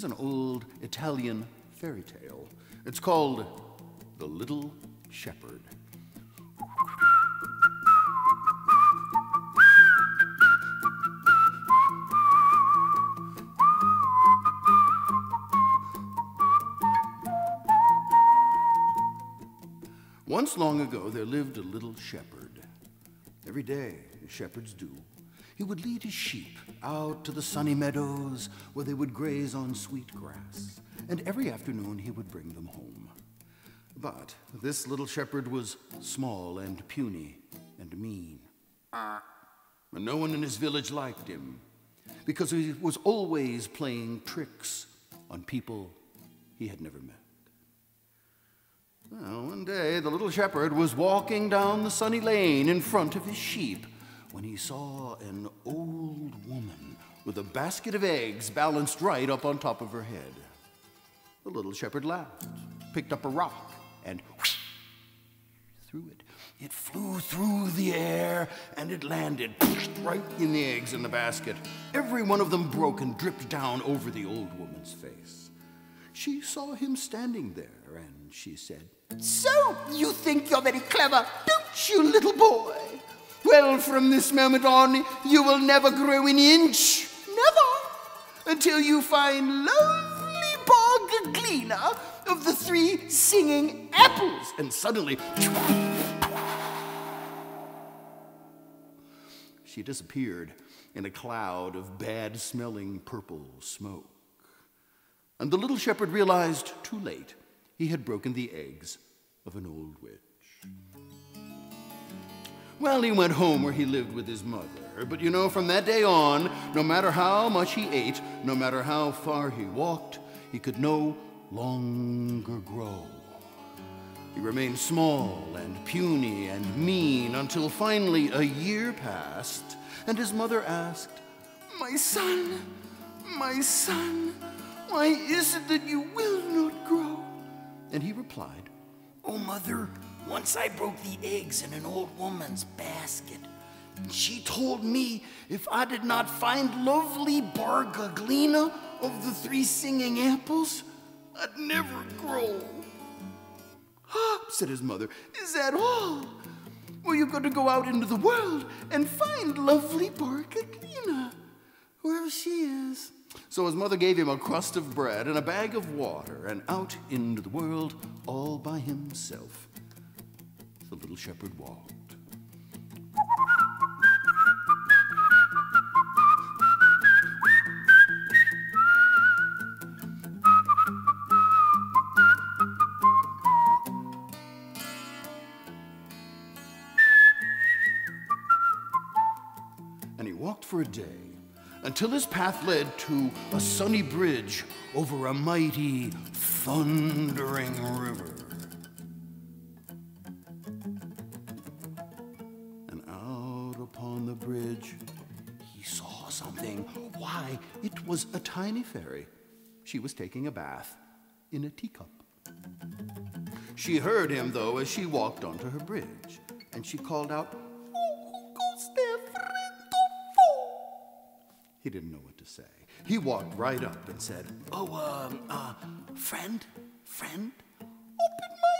is an old Italian fairy tale. It's called The Little Shepherd. Once long ago, there lived a little shepherd. Every day, shepherds do, he would lead his sheep out to the sunny meadows where they would graze on sweet grass, and every afternoon he would bring them home. But this little shepherd was small and puny and mean. And no one in his village liked him because he was always playing tricks on people he had never met. Well, one day the little shepherd was walking down the sunny lane in front of his sheep when he saw an old woman with a basket of eggs balanced right up on top of her head. The little shepherd laughed, picked up a rock, and whoosh, threw it. It flew through the air and it landed right in the eggs in the basket. Every one of them broke and dripped down over the old woman's face. She saw him standing there and she said, So you think you're very clever, don't you, little boy? Well, from this moment on, you will never grow an inch. Never. Until you find lovely Bargaglina of the three singing apples. And suddenly, she disappeared in a cloud of bad smelling purple smoke. And the little shepherd realized too late he had broken the eggs of an old witch. Well, he went home where he lived with his mother. But you know, from that day on, no matter how much he ate, no matter how far he walked, he could no longer grow. He remained small and puny and mean until finally a year passed and his mother asked, My son, my son, why is it that you will not grow? And he replied, Oh, mother, once I broke the eggs in an old woman's basket. She told me if I did not find lovely Bargaglina of the three singing apples, I'd never grow. Ah, said his mother, is that all? Well, you've got to go out into the world and find lovely Bargaglina, wherever she is. So his mother gave him a crust of bread and a bag of water, and out into the world all by himself little shepherd walked. And he walked for a day until his path led to a sunny bridge over a mighty, thundering river. It was a tiny fairy. She was taking a bath in a teacup. She heard him, though, as she walked onto her bridge, and she called out, Oh, goes there, He didn't know what to say. He walked right up and said, Oh, um, uh, friend, friend, open my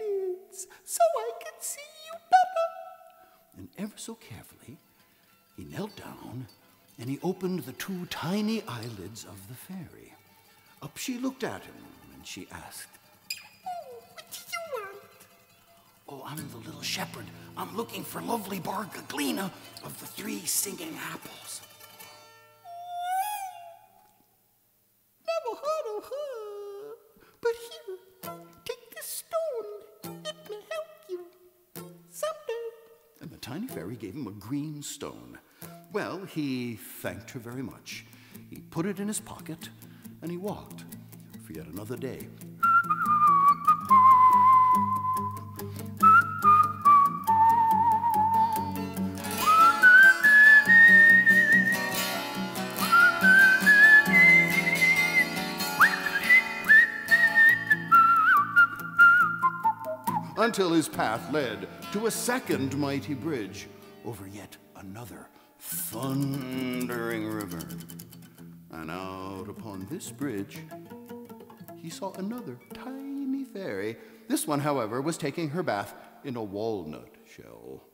eyelids so I can see you better. And ever so carefully, he knelt down and he opened the two tiny eyelids of the fairy. Up she looked at him and she asked, Oh, what do you want? Oh, I'm the little shepherd. I'm looking for lovely Bargaglina of the three singing apples. Never heard of her. But here, take this stone. It may help you someday. And the tiny fairy gave him a green stone. Well, he thanked her very much. He put it in his pocket and he walked for yet another day. until his path led to a second mighty bridge over yet another thundering river. And out upon this bridge, he saw another tiny fairy. This one, however, was taking her bath in a walnut shell.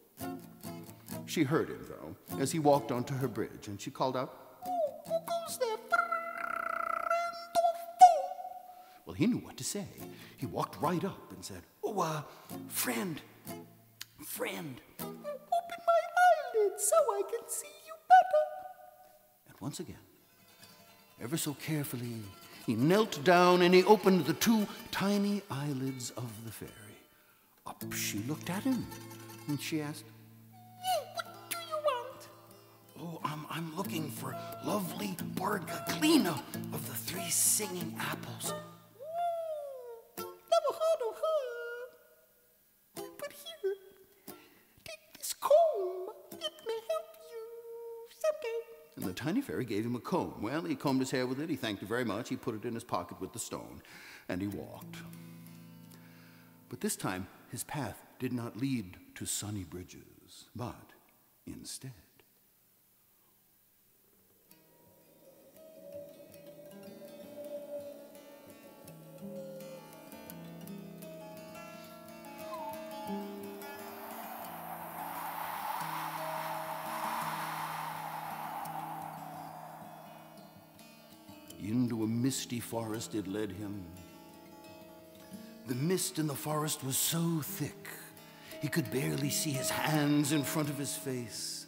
She heard him, though, as he walked onto her bridge, and she called out, Who goes there? Well, he knew what to say. He walked right up and said, Oh, uh, friend, friend, so I can see you better. And once again, ever so carefully, he knelt down and he opened the two tiny eyelids of the fairy. Up she looked at him and she asked, What do you want? Oh, I'm, I'm looking for lovely Bargaglina of the three singing apples. And the tiny fairy gave him a comb. Well, he combed his hair with it. He thanked her very much. He put it in his pocket with the stone, and he walked. But this time, his path did not lead to sunny bridges, but instead. Misty forest it led him. The mist in the forest was so thick, he could barely see his hands in front of his face.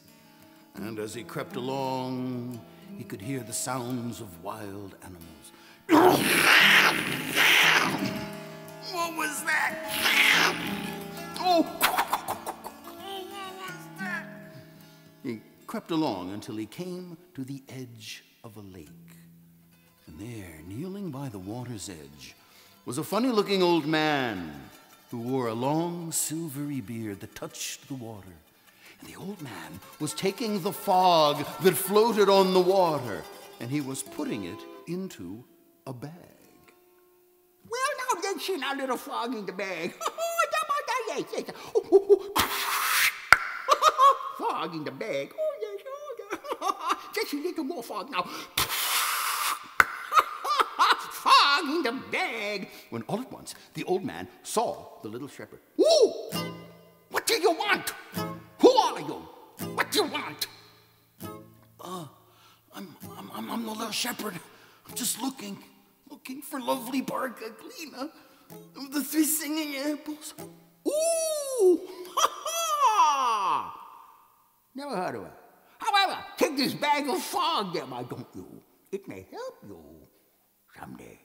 And as he crept along, he could hear the sounds of wild animals. what was that? Oh! He crept along until he came to the edge of a lake. And there, kneeling by the water's edge, was a funny looking old man who wore a long silvery beard that touched the water. And the old man was taking the fog that floated on the water and he was putting it into a bag. Well, now, there's a little fog in the bag. fog in the bag. Oh, yes, oh, yes. Just a little more fog now. In the bag. When all at once the old man saw the little shepherd. Ooh! What do you want? Who are you? What do you want? Uh, I'm, I'm, I'm, I'm the little shepherd. I'm just looking, looking for lovely Bargaglina of the three singing apples. Ooh! Ha ha! Never heard of it. However, take this bag of fog why don't you? It may help you someday.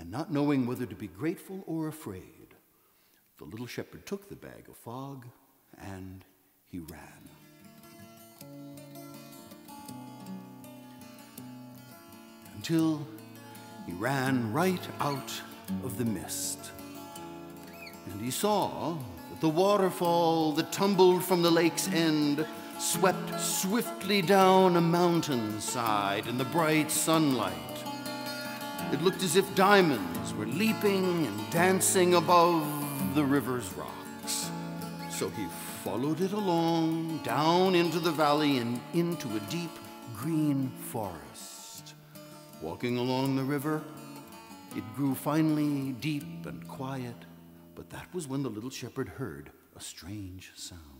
And not knowing whether to be grateful or afraid, the little shepherd took the bag of fog and he ran. Until he ran right out of the mist. And he saw that the waterfall that tumbled from the lake's end swept swiftly down a mountainside in the bright sunlight. It looked as if diamonds were leaping and dancing above the river's rocks. So he followed it along, down into the valley and into a deep green forest. Walking along the river, it grew finally deep and quiet, but that was when the little shepherd heard a strange sound.